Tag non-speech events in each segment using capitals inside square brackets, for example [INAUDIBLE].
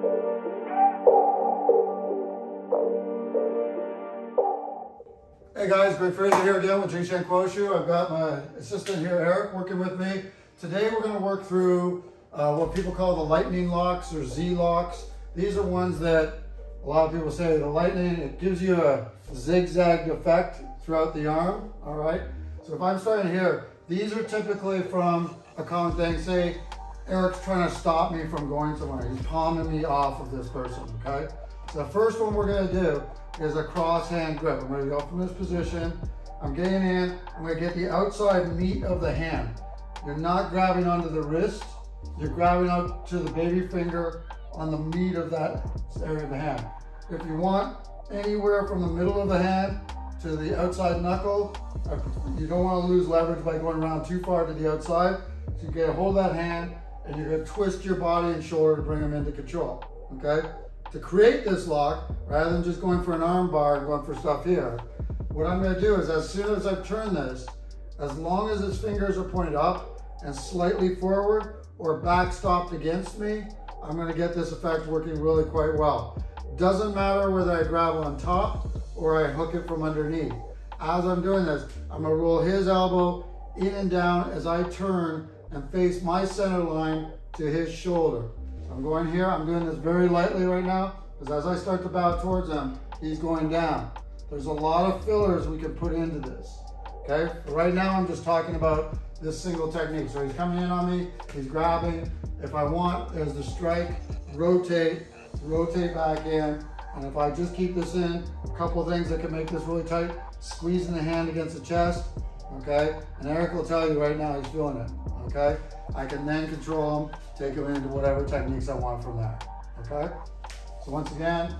Hey guys, Greg Fraser here again with Jing Shen Kuo I've got my assistant here, Eric, working with me. Today we're going to work through uh, what people call the lightning locks or Z locks. These are ones that a lot of people say the lightning, it gives you a zigzag effect throughout the arm, all right? So if I'm starting here, these are typically from a common thing. Say Eric's trying to stop me from going somewhere. He's palming me off of this person, okay? So the first one we're gonna do is a cross hand grip. I'm gonna go from this position. I'm getting in, I'm gonna get the outside meat of the hand. You're not grabbing onto the wrist, you're grabbing up to the baby finger on the meat of that area of the hand. If you want anywhere from the middle of the hand to the outside knuckle, uh, you don't want to lose leverage by going around too far to the outside. So you get a hold of that hand and you're to twist your body and shoulder to bring them into control, okay? To create this lock, rather than just going for an arm bar and going for stuff here, what I'm to do is as soon as I turn this, as long as his fingers are pointed up and slightly forward or backstopped against me, I'm gonna get this effect working really quite well. Doesn't matter whether I grab on top or I hook it from underneath. As I'm doing this, I'm gonna roll his elbow in and down as I turn and face my center line to his shoulder. I'm going here, I'm doing this very lightly right now, because as I start to bow towards him, he's going down. There's a lot of fillers we can put into this, okay? But right now I'm just talking about this single technique. So he's coming in on me, he's grabbing. If I want, there's the strike, rotate, rotate back in. And if I just keep this in, a couple things that can make this really tight, squeezing the hand against the chest, okay? And Eric will tell you right now he's doing it, okay? I can then control them, take them into whatever techniques I want from there, okay? So once again,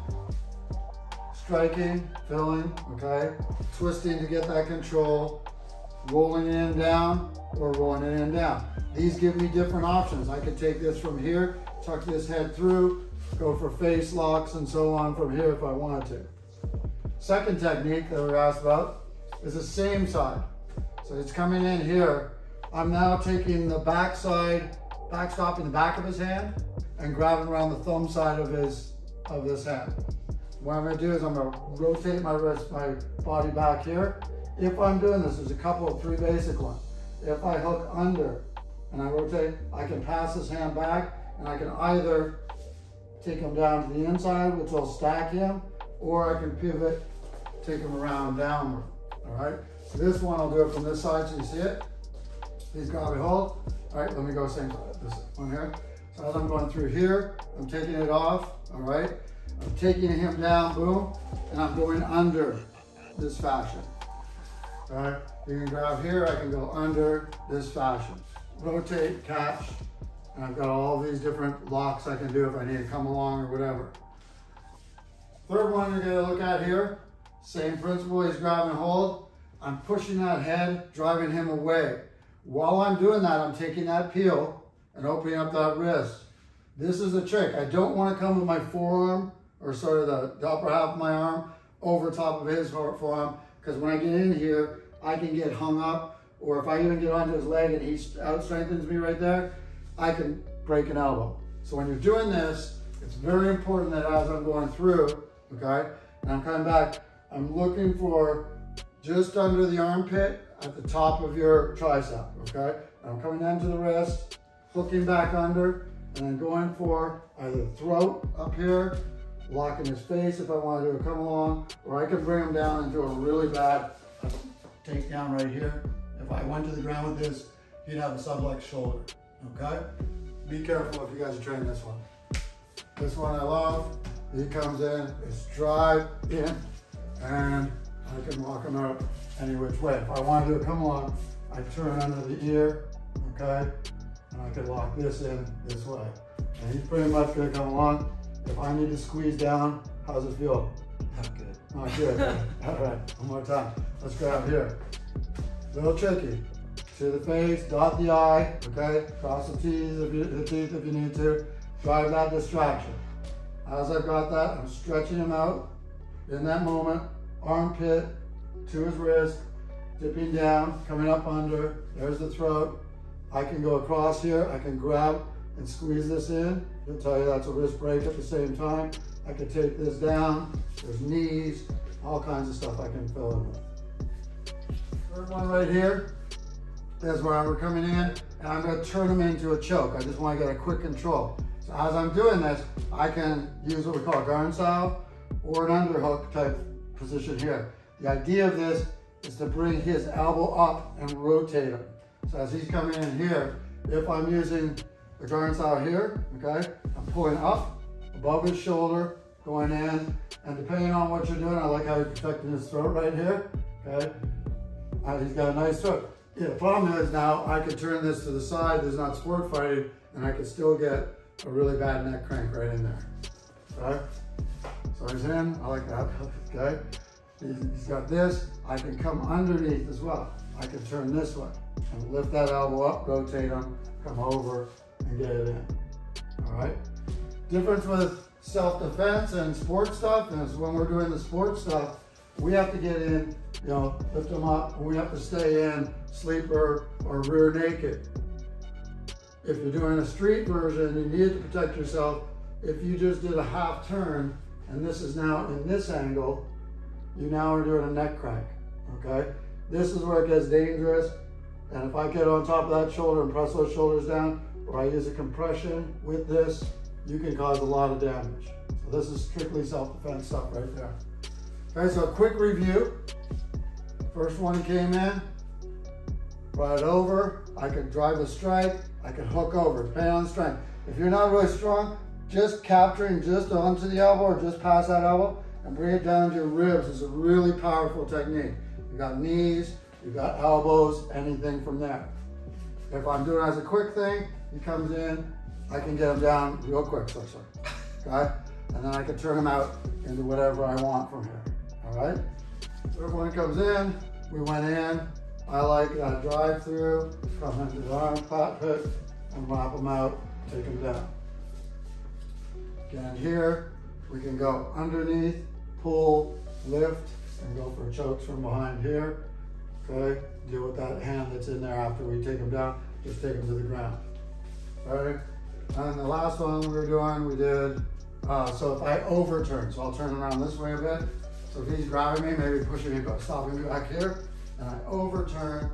striking, filling, okay? Twisting to get that control, rolling in down, or rolling in and down. These give me different options. I could take this from here, tuck this head through, go for face locks and so on from here if I wanted to. Second technique that we are asked about is the same side. So it's coming in here. I'm now taking the back side, backstopping the back of his hand and grabbing around the thumb side of his of this hand. What I'm gonna do is I'm gonna rotate my wrist, my body back here. If I'm doing this, there's a couple of three basic ones. If I hook under and I rotate, I can pass this hand back and I can either take him down to the inside, which will stack him, or I can pivot, take him around downward, all right? So this one, I'll do it from this side so you see it. He's hold. All right, let me go same this one here. So as I'm going through here, I'm taking it off, all right? I'm taking him down, boom, and I'm going under this fashion, all right? You can grab here, I can go under this fashion. Rotate, catch, and I've got all these different locks I can do if I need to come along or whatever. Third one you're gonna look at here, same principle, he's grab and hold. I'm pushing that head, driving him away. While I'm doing that, I'm taking that peel and opening up that wrist. This is a trick. I don't want to come with my forearm or sort of the, the upper half of my arm over top of his forearm because when I get in here, I can get hung up, or if I even get onto his leg and he out strengthens me right there, I can break an elbow. So when you're doing this, it's very important that as I'm going through, okay, and I'm coming back, I'm looking for just under the armpit at the top of your tricep, okay? I'm coming down to the wrist, hooking back under, and then going for either throat up here, locking his face if I want to do a come along, or I can bring him down into a really bad takedown right here. If I went to the ground with this, he'd have a subluxed shoulder, okay? Be careful if you guys are training this one. This one I love. He comes in, it's drive in, and I can walk him out any which way. If I wanted to come along, I turn under the ear, okay? And I could lock this in this way. And he's pretty much gonna come along. If I need to squeeze down, how's it feel? Not good. Not good. [LAUGHS] All right, one more time. Let's grab here. A little tricky. To the face, dot the I, okay? Cross the teeth if you, the teeth if you need to. Drive that distraction. As I've got that, I'm stretching him out in that moment. Armpit to his wrist, dipping down, coming up under. There's the throat. I can go across here. I can grab and squeeze this in. He'll tell you that's a wrist break at the same time. I can take this down. There's knees, all kinds of stuff I can fill in with. Third one right here is where we're coming in and I'm gonna turn them into a choke. I just wanna get a quick control. So as I'm doing this, I can use what we call a garden style or an underhook type position here. The idea of this is to bring his elbow up and rotate him. So as he's coming in here, if I'm using the garden style here, okay, I'm pulling up above his shoulder, going in, and depending on what you're doing, I like how he's protecting his throat right here, okay? Uh, he's got a nice throat. Yeah, the problem is now I could turn this to the side, there's not sport fighting, and I could still get a really bad neck crank right in there, okay? So he's in, I like that, [LAUGHS] okay? he's got this, I can come underneath as well. I can turn this way and lift that elbow up, rotate them, come over and get it in, all right? Difference with self-defense and sport stuff is when we're doing the sport stuff, we have to get in, you know, lift them up, we have to stay in sleeper or rear naked. If you're doing a street version, you need to protect yourself. If you just did a half turn, and this is now in this angle, you now are doing a neck crank, okay? This is where it gets dangerous. And if I get on top of that shoulder and press those shoulders down, or I use a compression with this, you can cause a lot of damage. So this is strictly self-defense stuff right there. Okay, so a quick review. First one came in, brought it over. I could drive a strike, I could hook over, depending on the strength. If you're not really strong, just capturing just onto the elbow or just past that elbow and bring it down to your ribs is a really powerful technique. You got knees, you got elbows, anything from there. If I'm doing as a quick thing, he comes in, I can get him down real quick, sorry, sorry, okay? And then I can turn him out into whatever I want from here, all right? So everyone comes in, we went in, I like that drive through, come into the arm cockpit, and wrap him out, take him down. Again here, we can go underneath, pull, lift, and go for chokes from behind here. Okay, deal with that hand that's in there after we take them down, just take them to the ground. All right, and the last one we were doing, we did, uh, so if I overturn, so I'll turn around this way a bit. So if he's grabbing me, maybe pushing me, stopping me back here, and I overturn,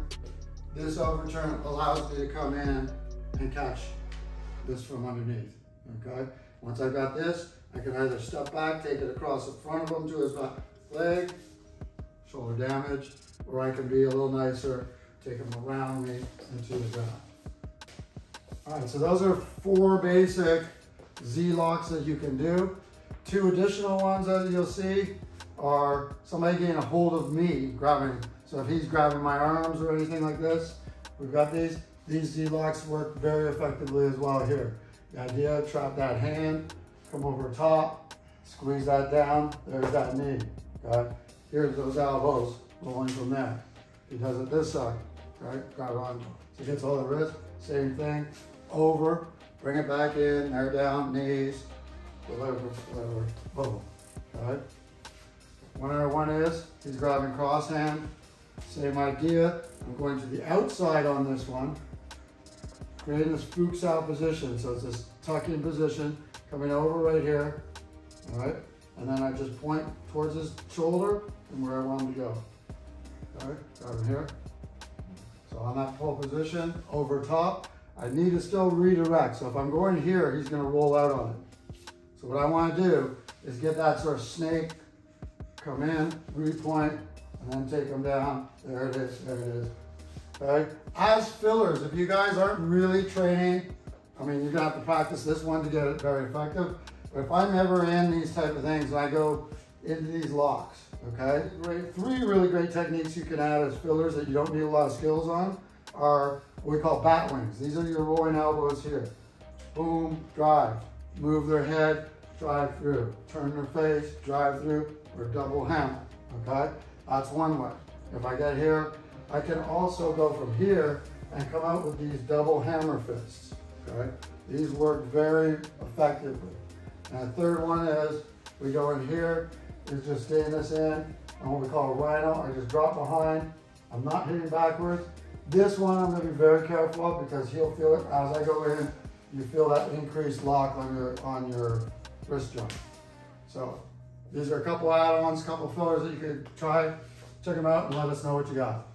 this overturn allows me to come in and catch this from underneath, okay? Once I've got this, I can either step back, take it across the front of him to his leg, shoulder damage, or I can be a little nicer, take him around me into the ground. All right, so those are four basic Z-locks that you can do. Two additional ones that you'll see are somebody getting a hold of me, grabbing. So if he's grabbing my arms or anything like this, we've got these. These Z-locks work very effectively as well here. The idea, trap that hand, come over top, squeeze that down, there's that knee, okay? Here's those elbows rolling from there. He does it this side, right? Grab on, so he gets all the wrist, same thing, over, bring it back in, there down, knees, deliver, deliver, boom? One other one is, he's grabbing cross hand, same idea. I'm going to the outside on this one, creating this Fuchs out position. So it's this tucking position, coming over right here, all right? And then I just point towards his shoulder and where I want him to go. All right, got him here. So on that pull position, over top, I need to still redirect. So if I'm going here, he's gonna roll out on it. So what I wanna do is get that sort of snake, come in, repoint, and then take him down. There it is, there it is. Okay, as fillers, if you guys aren't really training, I mean, you're gonna have to practice this one to get it very effective. But if I'm ever in these type of things, and I go into these locks, okay? Three really great techniques you can add as fillers that you don't need a lot of skills on are what we call bat wings. These are your rolling elbows here. Boom, drive. Move their head, drive through. Turn their face, drive through, or double hammer, okay? That's one way. If I get here, I can also go from here and come out with these double hammer fists, okay? These work very effectively. And the third one is, we go in here, is just staying this in, and what we call a rhino, I just drop behind, I'm not hitting backwards, this one I'm gonna be very careful of because he'll feel it as I go in you feel that increased lock on your on your wrist joint. So these are a couple add-ons, a couple fillers that you could try. Check them out and let us know what you got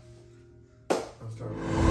service.